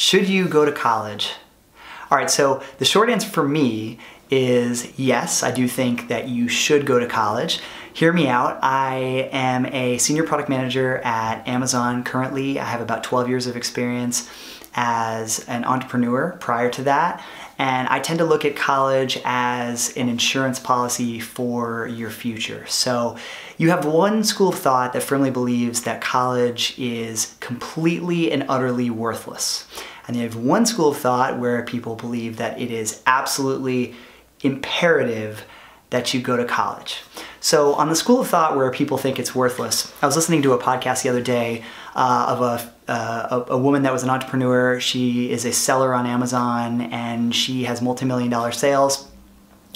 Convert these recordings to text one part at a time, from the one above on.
Should you go to college? All right, so the short answer for me is yes, I do think that you should go to college. Hear me out. I am a senior product manager at Amazon currently. I have about 12 years of experience as an entrepreneur prior to that. And I tend to look at college as an insurance policy for your future. So you have one school of thought that firmly believes that college is completely and utterly worthless. And you have one school of thought where people believe that it is absolutely imperative that you go to college. So, on the school of thought where people think it's worthless, I was listening to a podcast the other day uh, of a, uh, a, a woman that was an entrepreneur. She is a seller on Amazon and she has multi million dollar sales.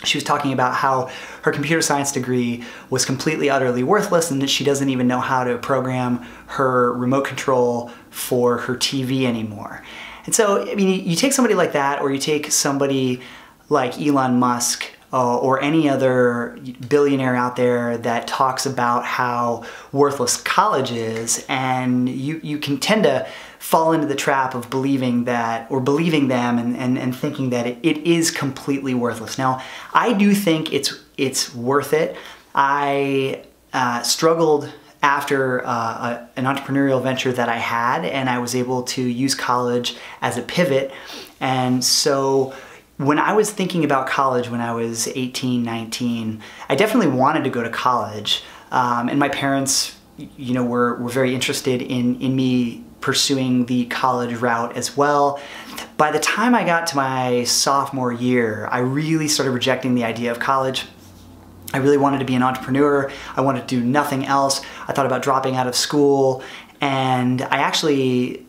She was talking about how her computer science degree was completely, utterly worthless and that she doesn't even know how to program her remote control for her TV anymore. And so, I mean, you take somebody like that, or you take somebody like Elon Musk, uh, or any other billionaire out there that talks about how worthless college is, and you, you can tend to fall into the trap of believing that, or believing them and, and, and thinking that it, it is completely worthless. Now, I do think it's, it's worth it. I uh, struggled after uh, a, an entrepreneurial venture that I had, and I was able to use college as a pivot. And so, when I was thinking about college when I was 18, 19, I definitely wanted to go to college. Um, and my parents, you know, were, were very interested in, in me pursuing the college route as well. By the time I got to my sophomore year, I really started rejecting the idea of college. I really wanted to be an entrepreneur. I wanted to do nothing else. I thought about dropping out of school and I actually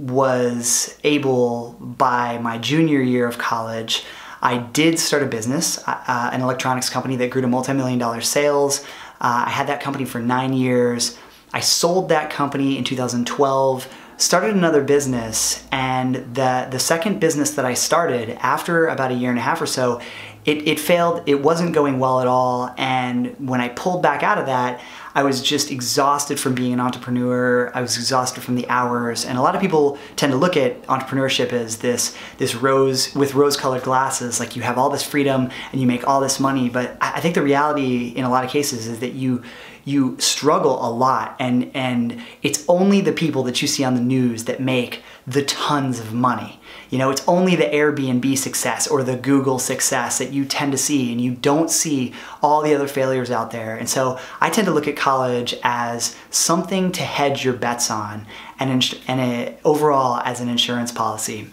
was able by my junior year of college, I did start a business, uh, uh, an electronics company that grew to multi-million dollar sales. Uh, I had that company for nine years. I sold that company in 2012, started another business, and the, the second business that I started after about a year and a half or so, it, it failed, it wasn't going well at all, and when I pulled back out of that, I was just exhausted from being an entrepreneur. I was exhausted from the hours. And a lot of people tend to look at entrepreneurship as this, this rose with rose colored glasses, like you have all this freedom and you make all this money. But I think the reality in a lot of cases is that you, you struggle a lot and, and it's only the people that you see on the news that make the tons of money. You know, it's only the Airbnb success or the Google success that you tend to see, and you don't see all the other failures out there. And so I tend to look at college as something to hedge your bets on, and, and a, overall as an insurance policy.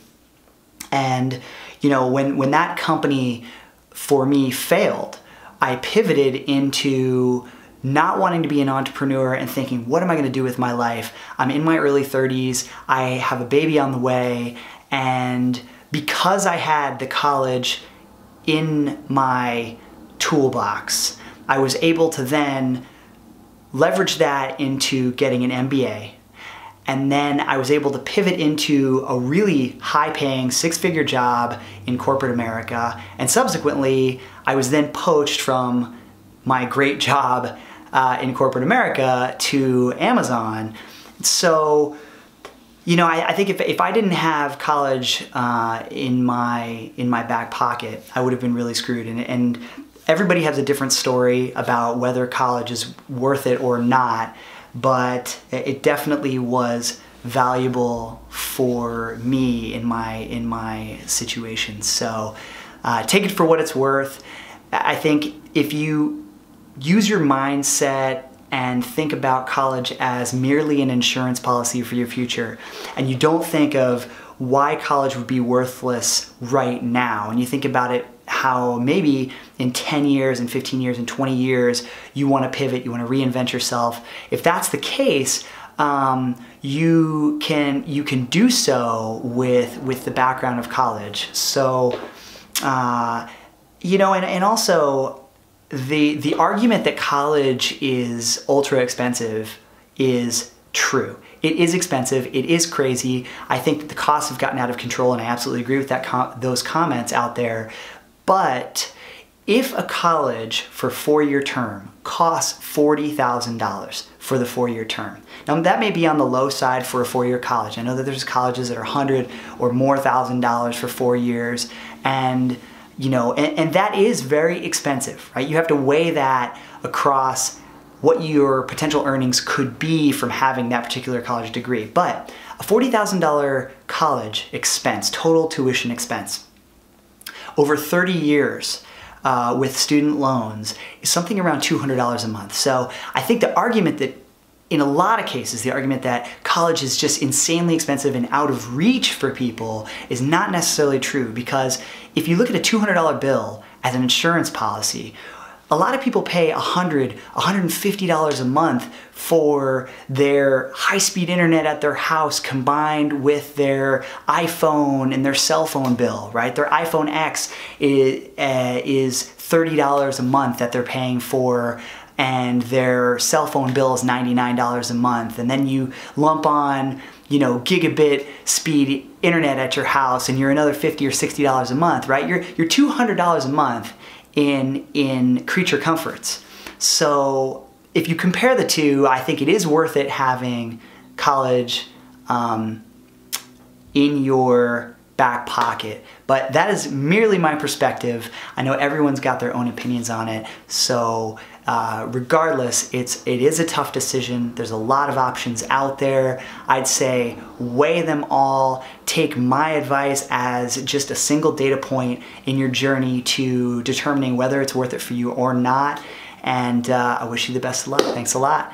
And you know, when when that company for me failed, I pivoted into not wanting to be an entrepreneur and thinking, what am I going to do with my life? I'm in my early 30s, I have a baby on the way, and because I had the college in my toolbox, I was able to then leverage that into getting an MBA. And then I was able to pivot into a really high paying six figure job in corporate America. And subsequently, I was then poached from my great job uh, in corporate America to Amazon. So you know, I, I, think if, if I didn't have college uh, in my in my back pocket, I would have been really screwed. And, and everybody has a different story about whether college is worth it or not, but it definitely was valuable for me in my in my situation. So uh, take it for what it's worth. I think if you use your mindset and think about college as merely an insurance policy for your future, and you don't think of why college would be worthless right now, and you think about it how maybe in 10 years and 15 years and 20 years you want to pivot, you want to reinvent yourself. If that's the case, um, you can you can do so with with the background of college. So, uh, you know, and, and also the the argument that college is ultra expensive is true. It is expensive. It is crazy. I think that the costs have gotten out of control, and I absolutely agree with that com those comments out there. But if a college for four-year term costs forty thousand dollars, for the four-year term. Now that may be on the low side for a four-year college. I know that there's colleges that are 100 or more thousand dollars for four years and you know, and, and that is very expensive, right? You have to weigh that across what your potential earnings could be from having that particular college degree. But a $40,000 college expense, total tuition expense, over 30 years uh, with student loans is something around $200 a month. So I think the argument that in a lot of cases, the argument that college is just insanely expensive and out of reach for people is not necessarily true because if you look at a $200 bill as an insurance policy, a lot of people pay $100, $150 a month for their high-speed internet at their house combined with their iPhone and their cell phone bill, right? Their iPhone X is, uh, is $30 a month that they're paying for and their cell phone bill is $99 a month. And then you lump on you know gigabit speed internet at your house and you're another 50 or 60 dollars a month right? You're you're 200 dollars a month in in creature comforts. So if you compare the two i think it is worth it having college um, in your back pocket. But that is merely my perspective. I know everyone's got their own opinions on it. So uh, regardless, it's it is a tough decision. There's a lot of options out there. I'd say weigh them all. Take my advice as just a single data point in your journey to determining whether it's worth it for you or not. And uh, I wish you the best of luck. Thanks a lot.